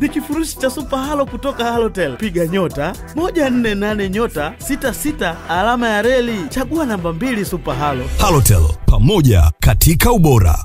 ni kifurushi cha super halo kutoka halotel. Piga nyota 148 nyota 66 alama ya reli. Chagua namba mbili super halo. Halotel pamoja katika ubora.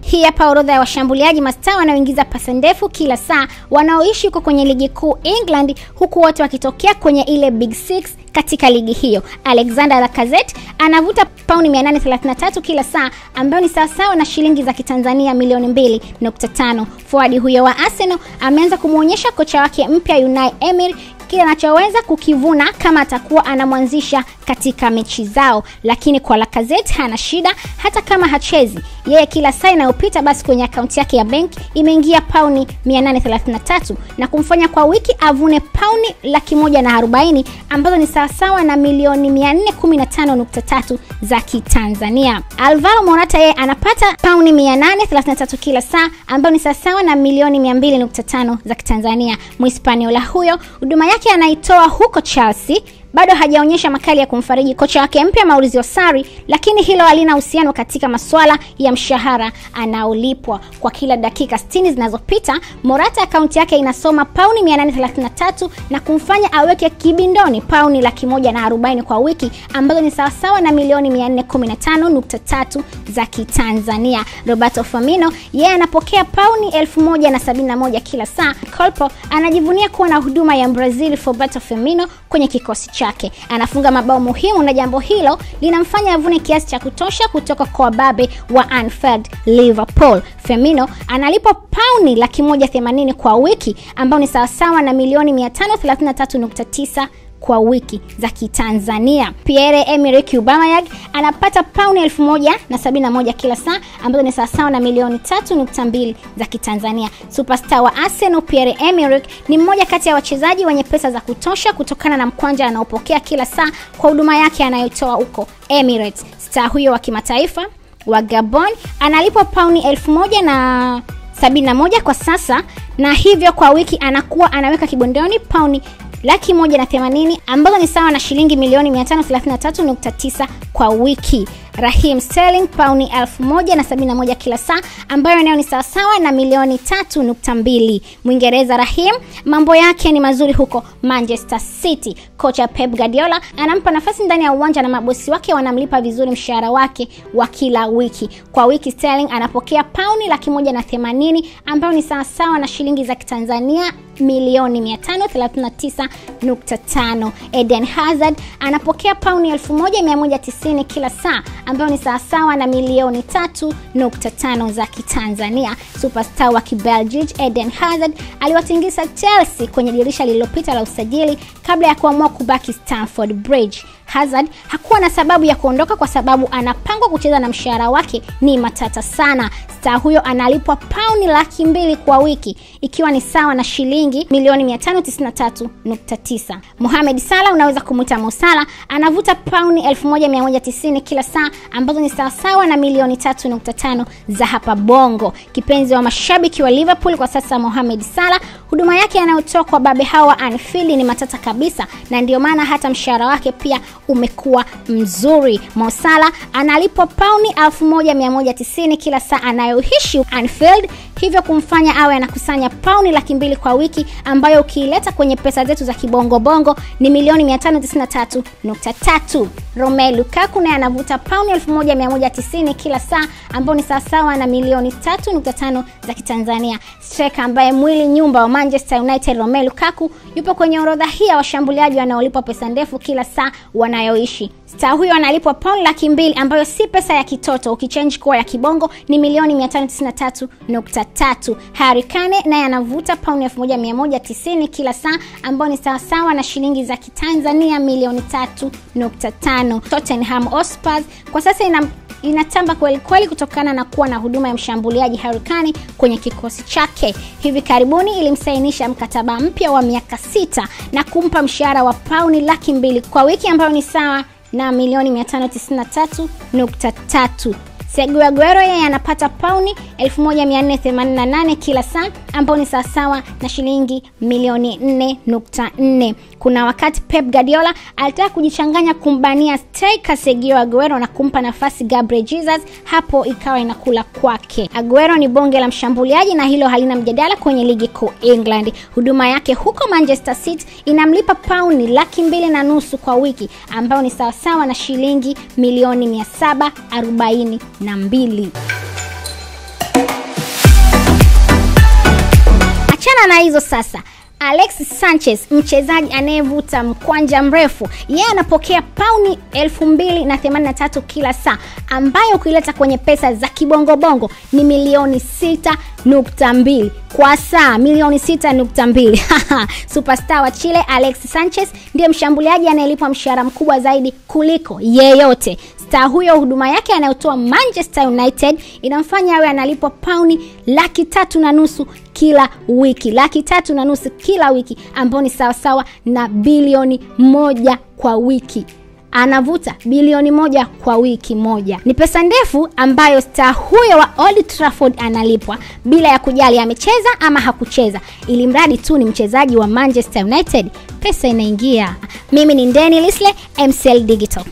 Hii hapa orodha ya washambuliaji mastaa wanaoingiza pasa ndefu kila saa wanaoishi huko kwenye ligi kuu England, huku wote wakitokea kwenye ile big six katika ligi hiyo. Alexander Lacazette anavuta pauni 833 kila saa, ambayo ni sawasawa na shilingi za Kitanzania milioni 2.5. Forward huyo wa Arsenal ameanza kumwonyesha kocha wake mpya Unai Emery kile anachoweza kukivuna kama atakuwa anamwanzisha katika mechi zao, lakini kwa Lacazette hana shida hata kama hachezi. Yeye kila saa inayopita basi kwenye akaunti yake ya benki imeingia pauni 833 na kumfanya kwa wiki avune pauni laki moja na arobaini ambazo ni sawasawa na milioni 415.3 za Kitanzania. Alvaro Morata yeye anapata pauni 833 kila saa ambayo ni sawasawa na milioni 200.5 za Kitanzania. Mhispaniola huyo huduma yake anaitoa huko Chelsea bado hajaonyesha makali ya kumfariji kocha wake mpya Maurizio Sarri, lakini hilo halina uhusiano katika masuala ya mshahara anaolipwa. Kwa kila dakika 60 zinazopita, Morata akaunti yake inasoma pauni 833 na kumfanya aweke kibindoni pauni laki moja na arobaini kwa wiki ambazo ni sawasawa na milioni 415.3 za Kitanzania. Roberto Firmino yeye anapokea pauni 1071 kila saa. Kolpo anajivunia kuwa na huduma ya Brazil Roberto Firmino kwenye kikosi chake. Anafunga mabao muhimu na jambo hilo linamfanya avune kiasi cha kutosha kutoka kwa wababe wa Anfield Liverpool. femino analipwa pauni laki moja themanini kwa wiki ambao ni sawasawa na milioni 533.9 kwa wiki za Kitanzania. Pierre Emerick Aubameyang anapata pauni elfu moja na sabini na moja kila saa ambazo ni sawasawa na milioni tatu nukta mbili za Kitanzania. Superstar wa Arsenal Pierre Emerick ni mmoja kati ya wachezaji wenye pesa za kutosha kutokana na mkwanja anaopokea kila saa kwa huduma yake anayotoa huko Emirates. Star huyo wa kimataifa wa Gabon analipwa pauni elfu moja na 71 kwa sasa, na hivyo kwa wiki anakuwa anaweka kibondoni pauni laki moja na themanini ambazo ni sawa na shilingi milioni 533.9 kwa wiki. Raheem Sterling pauni elfu moja na sabini na moja kila saa ambayo nayo ni sawasawa na milioni tatu nukta mbili. Mwingereza rahim mambo yake ni mazuri huko Manchester City. Kocha Pep Guardiola anampa nafasi ndani ya uwanja na mabosi wake wanamlipa vizuri mshahara wake wa kila wiki. Kwa wiki Sterling anapokea pauni laki moja na themanini ambayo ni sawasawa na shilingi za Kitanzania milioni 539.5. Eden Hazard anapokea pauni 1190 kila saa ambayo ni sawasawa na milioni 3.5 za Kitanzania. Superstar wa Kibelgiji Eden Hazard aliwatingisa Chelsea kwenye dirisha lililopita la usajili kabla ya kuamua kubaki stanford Bridge. Hazard hakuwa na sababu ya kuondoka kwa sababu anapangwa kucheza na mshahara wake ni matata sana. Staa huyo analipwa pauni laki mbili kwa wiki ikiwa ni sawa na shilingi milioni 593.9. Mohamed Salah unaweza kumwita Mo Salah anavuta pauni 1190 kila saa ambazo ni sawasawa na milioni 3.5 za hapa Bongo. Kipenzi wa mashabiki wa Liverpool kwa sasa, Mohamed Salah huduma yake yanayotoa kwa babe hawa anfili ni matata kabisa, na ndio maana hata mshahara wake pia umekuwa mzuri. mosala analipwa pauni 1190 kila saa anayoishi Anfield, hivyo kumfanya awe anakusanya pauni laki mbili kwa wiki, ambayo ukiileta kwenye pesa zetu za kibongobongo ni milioni 593.3. Romelu Lukaku naye anavuta pauni 1190 kila saa, ambayo ni sawasawa na milioni 3.5 za Kitanzania. Striker ambaye mwili nyumba wa Manchester United Romelu Lukaku yupo kwenye orodha hii ya washambuliaji wanaolipwa pesa ndefu kila saa wanayoishi. Star huyo analipwa pauni laki mbili ambayo si pesa ya kitoto, ukichange kuwa ya kibongo ni milioni 593.3. Harry Kane naye anavuta pauni 1190 kila saa ambayo ni sawasawa na shilingi za Kitanzania milioni 3.5. Tottenham Hotspur kwa sasa ina inatamba kweli kweli kutokana na kuwa na huduma ya mshambuliaji Harry Kane kwenye kikosi chake. Hivi karibuni ilimsainisha mkataba mpya wa miaka sita na kumpa mshahara wa pauni laki mbili kwa wiki ambayo ni sawa na milioni 593.3. Sergio Aguero yeye anapata pauni 1488 kila saa ambao ni sawasawa na shilingi milioni 4.4. Kuna wakati Pep Guardiola alitaka kujichanganya kumbania striker Sergio Aguero na kumpa nafasi Gabriel Jesus, hapo ikawa inakula kwake. Aguero ni bonge la mshambuliaji na hilo halina mjadala kwenye ligi kuu England. Huduma yake huko Manchester City inamlipa pauni laki mbili na nusu kwa wiki ambayo ni sawasawa na shilingi milioni 742. Achana na hizo sasa. alex Sanchez mchezaji anayevuta mkwanja mrefu, yeye anapokea pauni 2083 kila saa, ambayo ukileta kwenye pesa za kibongobongo ni milioni 6.2 kwa saa, milioni 6.2. Superstar wa Chile alex Sanchez ndiye mshambuliaji anayelipwa mshahara mkubwa zaidi kuliko yeyote. Star huyo huduma yake anayotoa Manchester United inamfanya awe analipwa pauni laki tatu na nusu kila wiki, laki tatu na nusu kila wiki, ambao ni sawasawa na bilioni moja kwa wiki anavuta bilioni moja kwa wiki moja. Ni pesa ndefu ambayo star huyo wa Old Trafford analipwa bila ya kujali amecheza ama hakucheza, ili mradi tu ni mchezaji wa Manchester United, pesa inaingia. Mimi ni Ndeni Lisle, MCL Digital.